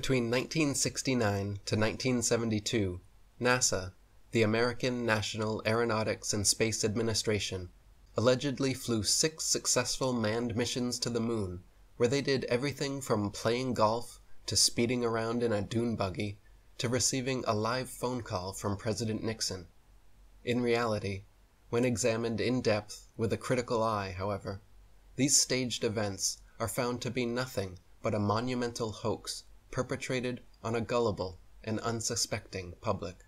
Between 1969 to 1972, NASA, the American National Aeronautics and Space Administration, allegedly flew six successful manned missions to the moon, where they did everything from playing golf to speeding around in a dune buggy to receiving a live phone call from President Nixon. In reality, when examined in depth with a critical eye, however, these staged events are found to be nothing but a monumental hoax perpetrated on a gullible and unsuspecting public.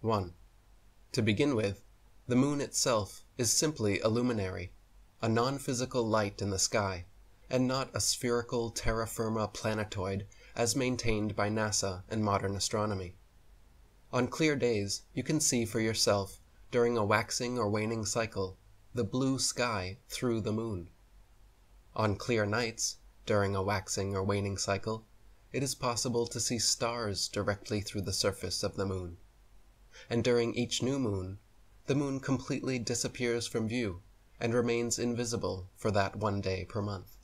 1. To begin with, the moon itself is simply a luminary, a non physical light in the sky, and not a spherical terra firma planetoid as maintained by NASA and modern astronomy. On clear days you can see for yourself, during a waxing or waning cycle, the blue sky through the moon. On clear nights, during a waxing or waning cycle, it is possible to see stars directly through the surface of the moon. And during each new moon, the moon completely disappears from view and remains invisible for that one day per month.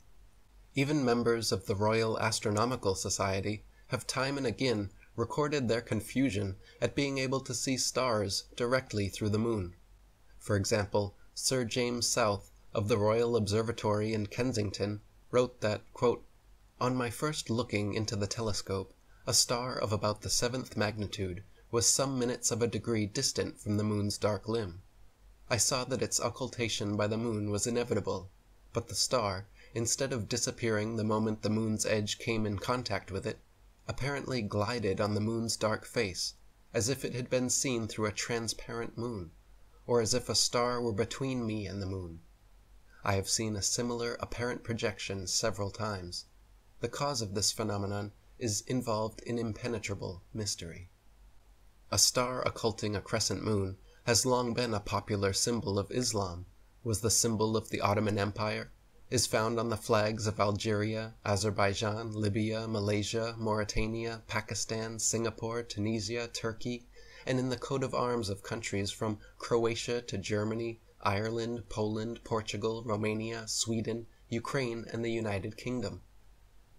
Even members of the Royal Astronomical Society have time and again recorded their confusion at being able to see stars directly through the moon. For example, Sir James South of the Royal Observatory in Kensington wrote that, quote, On my first looking into the telescope, a star of about the seventh magnitude was some minutes of a degree distant from the moon's dark limb. I saw that its occultation by the moon was inevitable, but the star, instead of disappearing the moment the moon's edge came in contact with it, apparently glided on the moon's dark face, as if it had been seen through a transparent moon, or as if a star were between me and the moon. I have seen a similar apparent projection several times. The cause of this phenomenon is involved in impenetrable mystery. A star occulting a crescent moon has long been a popular symbol of Islam, was the symbol of the Ottoman Empire, is found on the flags of Algeria, Azerbaijan, Libya, Malaysia, Mauritania, Pakistan, Singapore, Tunisia, Turkey, and in the coat of arms of countries from Croatia to Germany, Ireland, Poland, Portugal, Romania, Sweden, Ukraine, and the United Kingdom.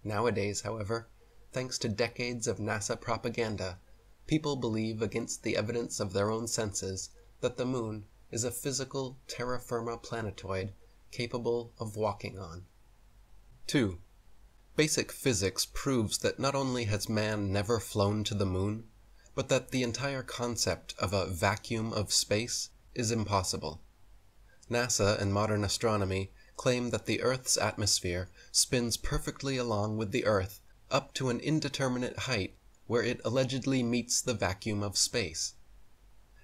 Nowadays, however, thanks to decades of NASA propaganda, people believe against the evidence of their own senses that the moon is a physical terra firma planetoid capable of walking on. 2. Basic physics proves that not only has man never flown to the moon, but that the entire concept of a vacuum of space is impossible. NASA and modern astronomy claim that the Earth's atmosphere spins perfectly along with the Earth up to an indeterminate height where it allegedly meets the vacuum of space.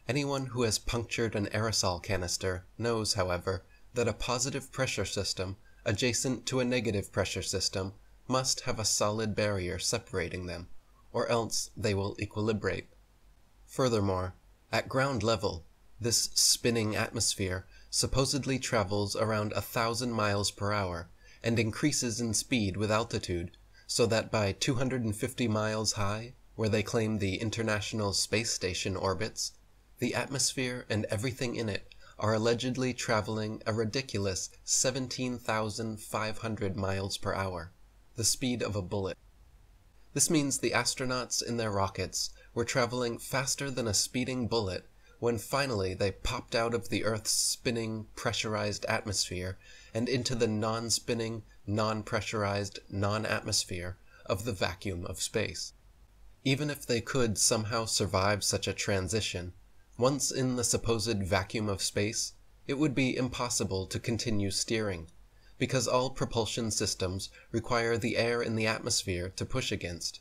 Anyone who has punctured an aerosol canister knows, however, that a positive pressure system adjacent to a negative pressure system must have a solid barrier separating them, or else they will equilibrate. Furthermore, at ground level, this spinning atmosphere supposedly travels around a thousand miles per hour and increases in speed with altitude, so that by 250 miles high, where they claim the International Space Station orbits, the atmosphere and everything in it are allegedly traveling a ridiculous 17,500 miles per hour, the speed of a bullet. This means the astronauts in their rockets were traveling faster than a speeding bullet when finally they popped out of the Earth's spinning, pressurized atmosphere and into the non spinning, non pressurized, non atmosphere of the vacuum of space. Even if they could somehow survive such a transition, once in the supposed vacuum of space, it would be impossible to continue steering, because all propulsion systems require the air in the atmosphere to push against.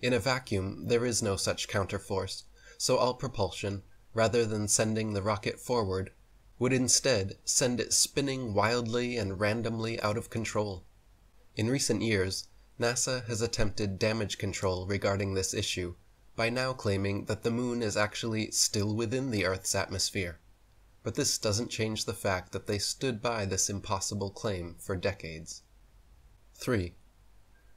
In a vacuum there is no such counterforce, so all propulsion, rather than sending the rocket forward, would instead send it spinning wildly and randomly out of control. In recent years, NASA has attempted damage control regarding this issue by now claiming that the moon is actually still within the Earth's atmosphere. But this doesn't change the fact that they stood by this impossible claim for decades. 3.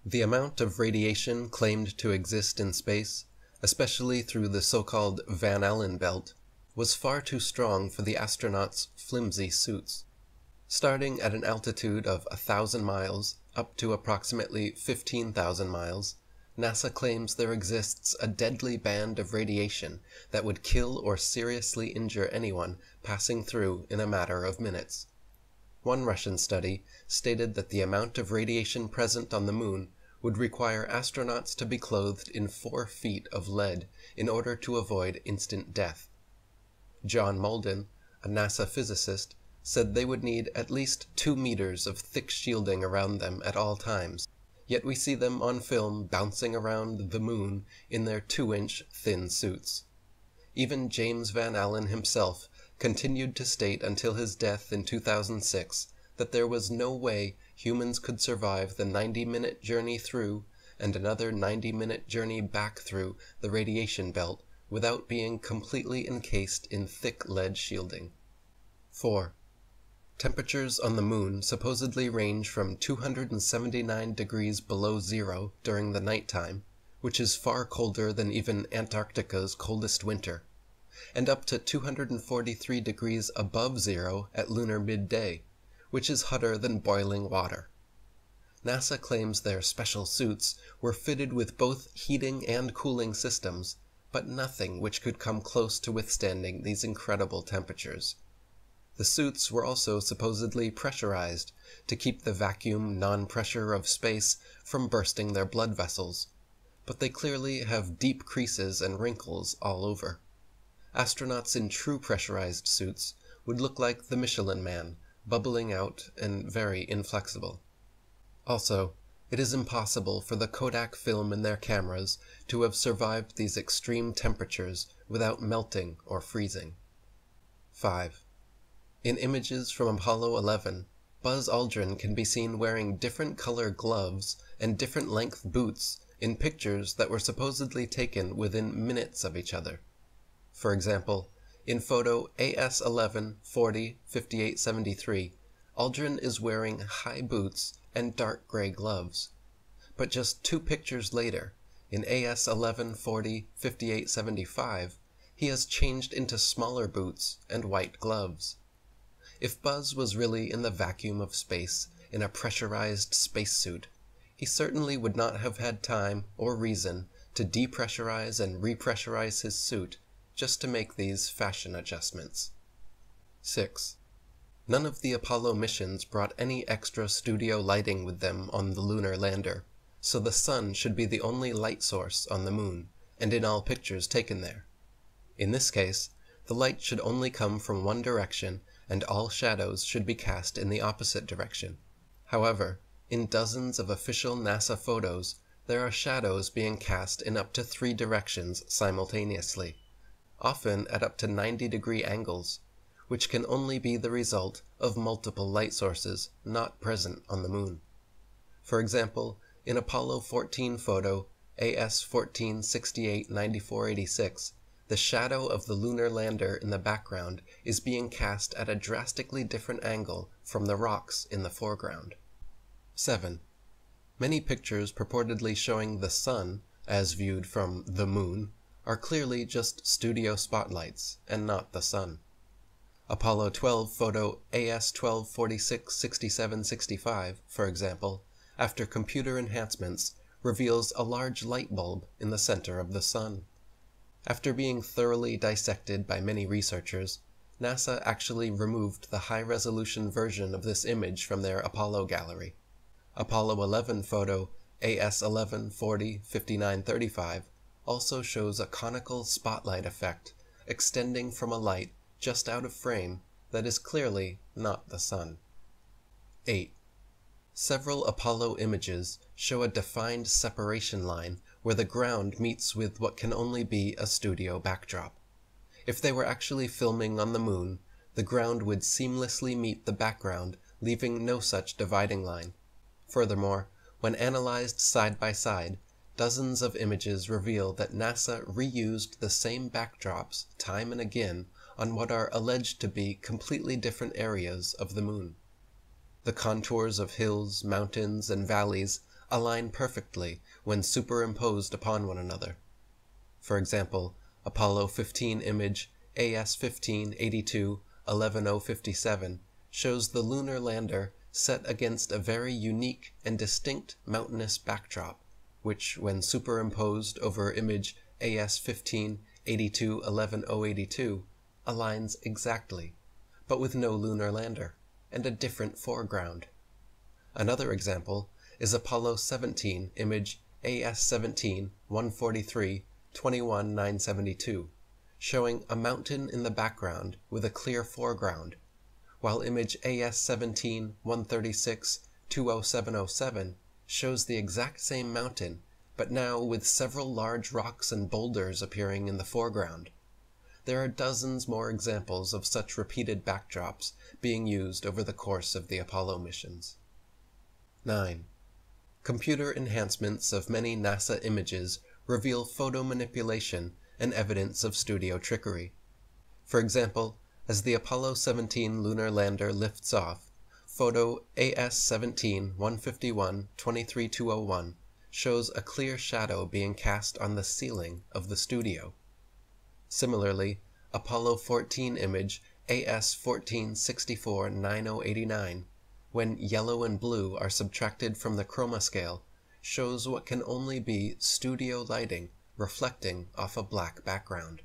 The amount of radiation claimed to exist in space, especially through the so-called Van Allen belt, was far too strong for the astronauts' flimsy suits. Starting at an altitude of a thousand miles up to approximately 15,000 miles, NASA claims there exists a deadly band of radiation that would kill or seriously injure anyone passing through in a matter of minutes. One Russian study stated that the amount of radiation present on the moon would require astronauts to be clothed in four feet of lead in order to avoid instant death. John Mauldin, a NASA physicist, said they would need at least two meters of thick shielding around them at all times yet we see them on film bouncing around the moon in their two inch thin suits. Even James Van Allen himself continued to state until his death in 2006 that there was no way humans could survive the 90 minute journey through and another 90 minute journey back through the radiation belt without being completely encased in thick lead shielding. 4. Temperatures on the moon supposedly range from 279 degrees below zero during the night time, which is far colder than even Antarctica's coldest winter, and up to 243 degrees above zero at lunar midday, which is hotter than boiling water. NASA claims their special suits were fitted with both heating and cooling systems, but nothing which could come close to withstanding these incredible temperatures. The suits were also supposedly pressurized to keep the vacuum non pressure of space from bursting their blood vessels, but they clearly have deep creases and wrinkles all over. Astronauts in true pressurized suits would look like the Michelin Man, bubbling out and very inflexible. Also, it is impossible for the Kodak film in their cameras to have survived these extreme temperatures without melting or freezing. 5. In images from Apollo 11, Buzz Aldrin can be seen wearing different color gloves and different length boots in pictures that were supposedly taken within minutes of each other. For example, in photo AS11405873, Aldrin is wearing high boots and dark gray gloves. But just two pictures later, in AS11405875, he has changed into smaller boots and white gloves. If Buzz was really in the vacuum of space in a pressurized spacesuit, he certainly would not have had time or reason to depressurize and repressurize his suit just to make these fashion adjustments. 6. None of the Apollo missions brought any extra studio lighting with them on the lunar lander, so the sun should be the only light source on the moon and in all pictures taken there. In this case, the light should only come from one direction and all shadows should be cast in the opposite direction. However, in dozens of official NASA photos, there are shadows being cast in up to three directions simultaneously, often at up to 90 degree angles, which can only be the result of multiple light sources not present on the moon. For example, in Apollo 14 photo AS 1468 9486, the shadow of the lunar lander in the background is being cast at a drastically different angle from the rocks in the foreground. 7. Many pictures purportedly showing the sun, as viewed from the moon, are clearly just studio spotlights and not the sun. Apollo 12 photo AS 1246 67 65, for example, after computer enhancements, reveals a large light bulb in the center of the sun. After being thoroughly dissected by many researchers, NASA actually removed the high-resolution version of this image from their Apollo gallery. Apollo 11 photo AS11 40 5935 also shows a conical spotlight effect extending from a light just out of frame that is clearly not the sun. 8. Several Apollo images show a defined separation line where the ground meets with what can only be a studio backdrop. If they were actually filming on the moon, the ground would seamlessly meet the background, leaving no such dividing line. Furthermore, when analyzed side by side, dozens of images reveal that NASA reused the same backdrops time and again on what are alleged to be completely different areas of the moon. The contours of hills, mountains, and valleys align perfectly when superimposed upon one another. For example, Apollo 15 image AS 15 82 11057 shows the lunar lander set against a very unique and distinct mountainous backdrop, which, when superimposed over image AS 15 82 11 082, aligns exactly, but with no lunar lander, and a different foreground. Another example is Apollo 17 image AS 17 143 21 972, showing a mountain in the background with a clear foreground, while image AS 17 136 20707 shows the exact same mountain but now with several large rocks and boulders appearing in the foreground. There are dozens more examples of such repeated backdrops being used over the course of the Apollo missions. 9. Computer enhancements of many NASA images reveal photo manipulation and evidence of studio trickery. For example, as the Apollo 17 lunar lander lifts off, photo AS 17 151 23201 shows a clear shadow being cast on the ceiling of the studio. Similarly, Apollo 14 image AS 1464 9089, when yellow and blue are subtracted from the chroma scale, shows what can only be studio lighting reflecting off a black background.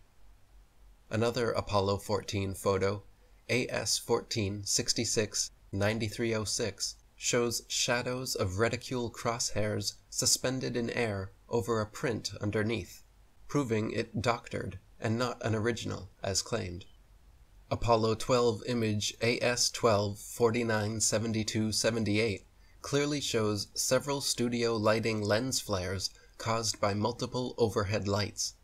Another Apollo 14 photo, AS 1466 9306, shows shadows of reticule crosshairs suspended in air over a print underneath, proving it doctored and not an original as claimed. Apollo 12 image AS 12 49 72 78 clearly shows several studio lighting lens flares caused by multiple overhead lights,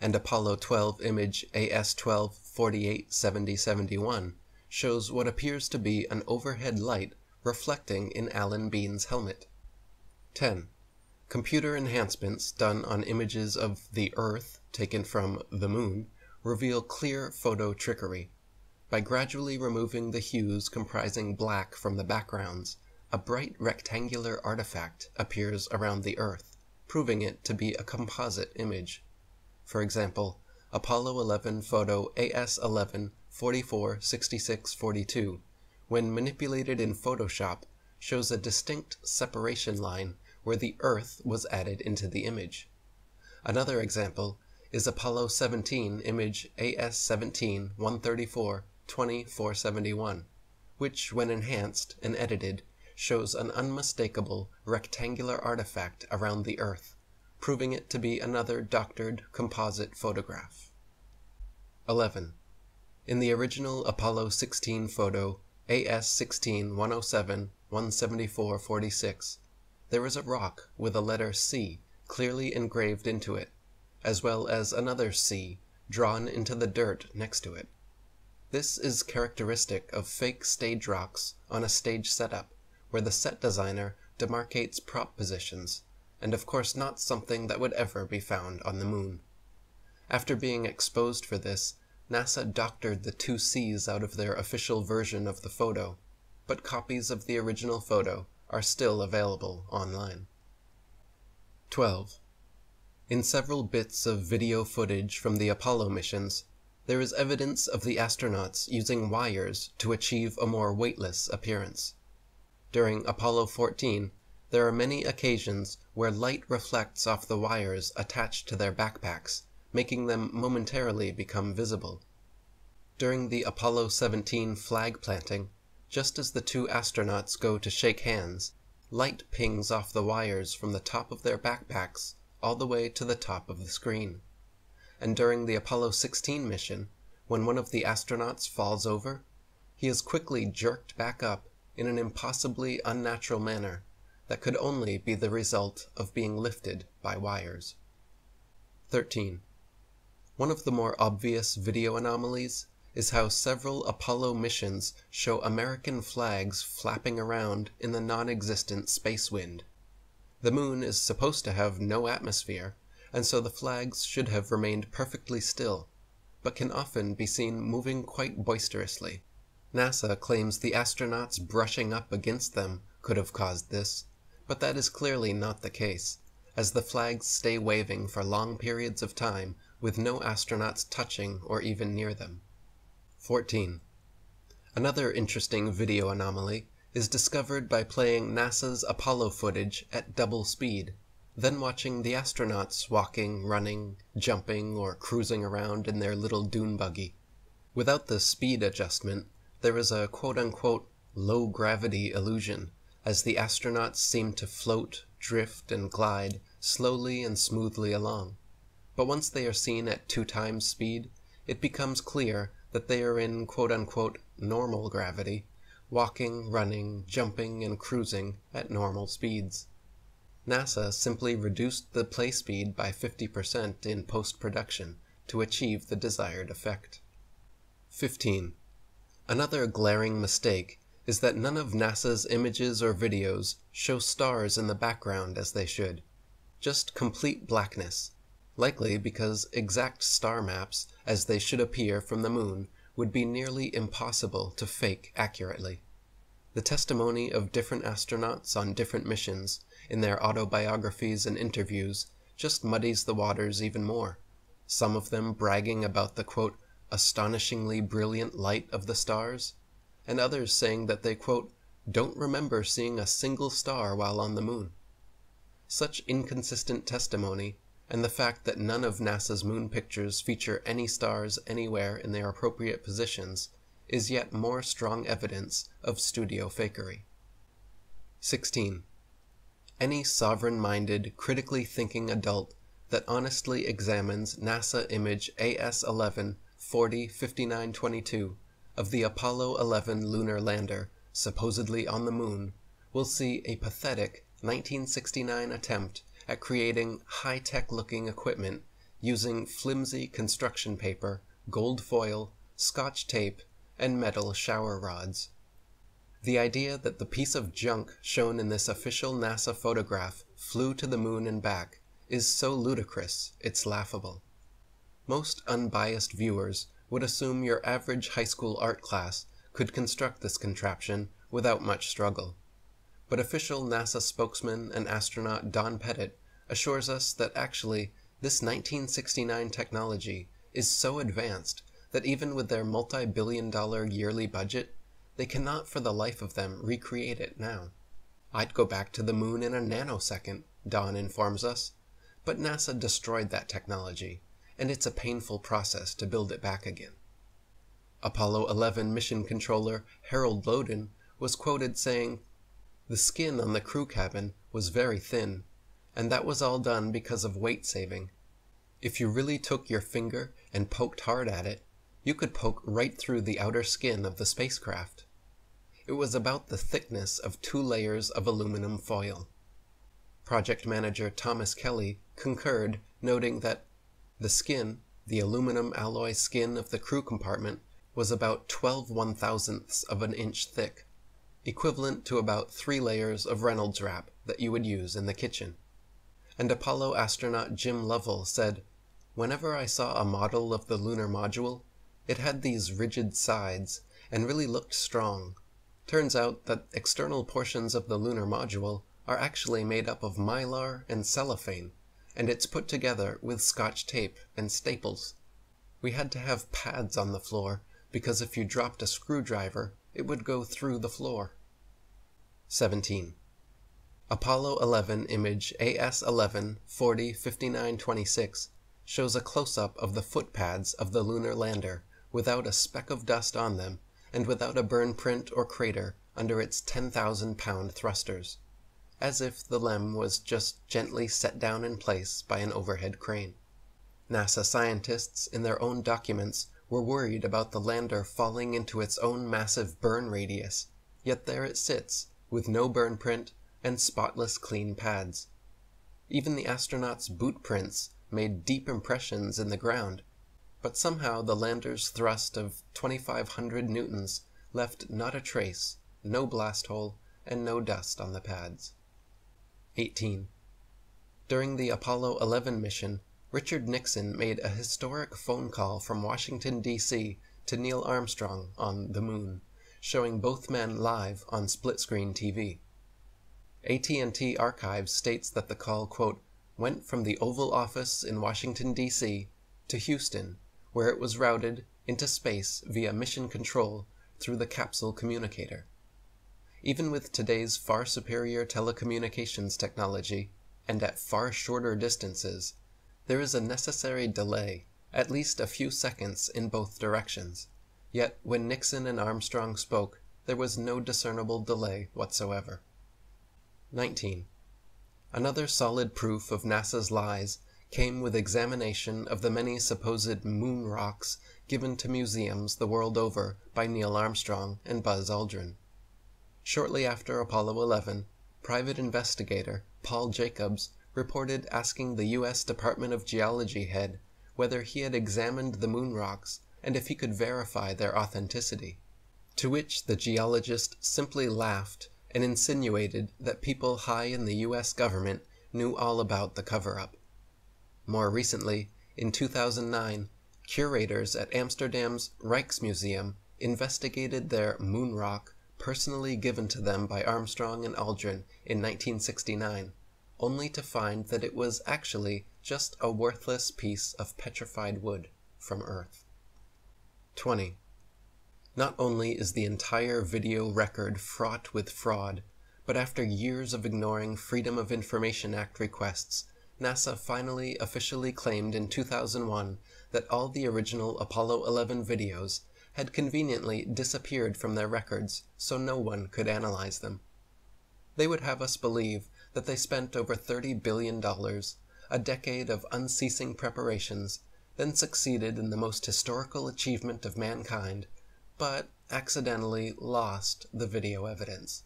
and Apollo 12 image AS 12 48 70 71 shows what appears to be an overhead light reflecting in Alan Bean's helmet. 10. Computer enhancements done on images of the Earth taken from the Moon reveal clear photo trickery. By gradually removing the hues comprising black from the backgrounds, a bright rectangular artifact appears around the Earth, proving it to be a composite image. For example, Apollo 11 photo AS 11 44 66 42 when manipulated in Photoshop, shows a distinct separation line where the Earth was added into the image. Another example is Apollo 17 image AS 17 134 20 471, which, when enhanced and edited, shows an unmistakable rectangular artifact around the Earth, proving it to be another doctored composite photograph. 11. In the original Apollo 16 photo AS 16 107 174 46, there is a rock with a letter C clearly engraved into it, as well as another C drawn into the dirt next to it. This is characteristic of fake stage rocks on a stage setup, where the set designer demarcates prop positions, and of course not something that would ever be found on the moon. After being exposed for this, NASA doctored the two C's out of their official version of the photo, but copies of the original photo are still available online. 12. In several bits of video footage from the Apollo missions, there is evidence of the astronauts using wires to achieve a more weightless appearance. During Apollo 14, there are many occasions where light reflects off the wires attached to their backpacks, making them momentarily become visible. During the Apollo 17 flag planting, just as the two astronauts go to shake hands, light pings off the wires from the top of their backpacks all the way to the top of the screen. And during the Apollo 16 mission, when one of the astronauts falls over, he is quickly jerked back up in an impossibly unnatural manner that could only be the result of being lifted by wires. 13. One of the more obvious video anomalies is how several Apollo missions show American flags flapping around in the non existent space wind. The moon is supposed to have no atmosphere, and so the flags should have remained perfectly still, but can often be seen moving quite boisterously. NASA claims the astronauts brushing up against them could have caused this, but that is clearly not the case, as the flags stay waving for long periods of time with no astronauts touching or even near them. 14. Another interesting video anomaly is discovered by playing NASA's Apollo footage at double speed, then watching the astronauts walking, running, jumping, or cruising around in their little dune buggy. Without the speed adjustment, there is a quote unquote low gravity illusion as the astronauts seem to float, drift, and glide slowly and smoothly along. But once they are seen at two times speed, it becomes clear that they are in quote unquote normal gravity, walking, running, jumping, and cruising at normal speeds. NASA simply reduced the play speed by 50% in post production to achieve the desired effect. 15. Another glaring mistake is that none of NASA's images or videos show stars in the background as they should. Just complete blackness, likely because exact star maps, as they should appear from the moon, would be nearly impossible to fake accurately. The testimony of different astronauts on different missions in their autobiographies and interviews just muddies the waters even more, some of them bragging about the quote, astonishingly brilliant light of the stars, and others saying that they, quote, don't remember seeing a single star while on the moon. Such inconsistent testimony, and the fact that none of NASA's moon pictures feature any stars anywhere in their appropriate positions, is yet more strong evidence of studio fakery. 16. Any sovereign minded, critically thinking adult that honestly examines NASA image AS 11 40 5922 of the Apollo 11 lunar lander, supposedly on the moon, will see a pathetic 1969 attempt at creating high tech looking equipment using flimsy construction paper, gold foil, scotch tape, and metal shower rods. The idea that the piece of junk shown in this official NASA photograph flew to the moon and back is so ludicrous it's laughable. Most unbiased viewers would assume your average high school art class could construct this contraption without much struggle. But official NASA spokesman and astronaut Don Pettit assures us that actually this 1969 technology is so advanced that even with their multi billion dollar yearly budget, they cannot for the life of them recreate it now. I'd go back to the moon in a nanosecond, Don informs us, but NASA destroyed that technology and it's a painful process to build it back again. Apollo 11 mission controller Harold Loden was quoted saying, The skin on the crew cabin was very thin, and that was all done because of weight saving. If you really took your finger and poked hard at it, you could poke right through the outer skin of the spacecraft. It was about the thickness of two layers of aluminum foil. Project manager Thomas Kelly concurred, noting that the skin, the aluminum alloy skin of the crew compartment, was about 12 one thousandths of an inch thick, equivalent to about three layers of Reynolds wrap that you would use in the kitchen. And Apollo astronaut Jim Lovell said, Whenever I saw a model of the lunar module, it had these rigid sides and really looked strong. Turns out that external portions of the lunar module are actually made up of mylar and cellophane, and it's put together with scotch tape and staples. We had to have pads on the floor because if you dropped a screwdriver, it would go through the floor. 17. Apollo 11 image AS 11 40 59 26 shows a close up of the foot pads of the lunar lander without a speck of dust on them and without a burn print or crater under its 10,000 pound thrusters as if the LEM was just gently set down in place by an overhead crane. NASA scientists, in their own documents, were worried about the lander falling into its own massive burn radius, yet there it sits, with no burn print and spotless clean pads. Even the astronauts' boot prints made deep impressions in the ground, but somehow the lander's thrust of 2500 newtons left not a trace, no blast hole, and no dust on the pads. 18. During the Apollo 11 mission, Richard Nixon made a historic phone call from Washington, D.C. to Neil Armstrong on the moon, showing both men live on split-screen TV. AT&T Archives states that the call, quote, went from the Oval Office in Washington, D.C. to Houston, where it was routed into space via mission control through the capsule communicator. Even with today's far superior telecommunications technology, and at far shorter distances, there is a necessary delay, at least a few seconds in both directions. Yet when Nixon and Armstrong spoke, there was no discernible delay whatsoever. 19. Another solid proof of NASA's lies came with examination of the many supposed moon rocks given to museums the world over by Neil Armstrong and Buzz Aldrin. Shortly after Apollo 11, private investigator Paul Jacobs reported asking the U.S. Department of Geology head whether he had examined the moon rocks and if he could verify their authenticity. To which the geologist simply laughed and insinuated that people high in the U.S. government knew all about the cover up. More recently, in 2009, curators at Amsterdam's Rijksmuseum investigated their moon rock personally given to them by Armstrong and Aldrin in 1969, only to find that it was actually just a worthless piece of petrified wood from Earth. 20. Not only is the entire video record fraught with fraud, but after years of ignoring Freedom of Information Act requests, NASA finally officially claimed in 2001 that all the original Apollo 11 videos had conveniently disappeared from their records so no one could analyze them. They would have us believe that they spent over $30 billion, a decade of unceasing preparations, then succeeded in the most historical achievement of mankind, but accidentally lost the video evidence.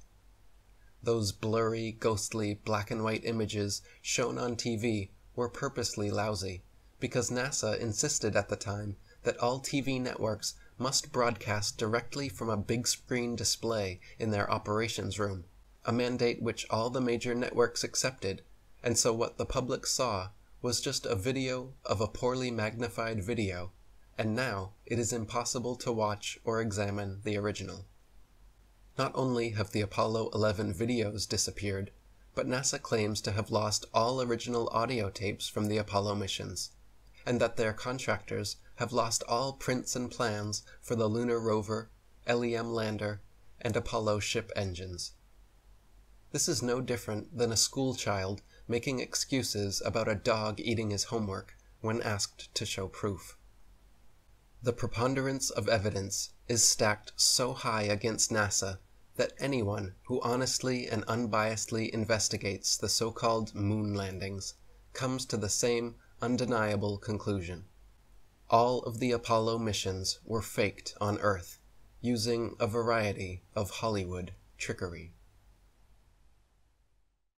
Those blurry, ghostly, black and white images shown on TV were purposely lousy, because NASA insisted at the time that all TV networks must broadcast directly from a big screen display in their operations room, a mandate which all the major networks accepted, and so what the public saw was just a video of a poorly magnified video, and now it is impossible to watch or examine the original. Not only have the Apollo 11 videos disappeared, but NASA claims to have lost all original audio tapes from the Apollo missions, and that their contractors have lost all prints and plans for the lunar rover, LEM lander, and Apollo ship engines. This is no different than a school child making excuses about a dog eating his homework when asked to show proof. The preponderance of evidence is stacked so high against NASA that anyone who honestly and unbiasedly investigates the so called moon landings comes to the same undeniable conclusion. All of the Apollo missions were faked on Earth using a variety of Hollywood trickery.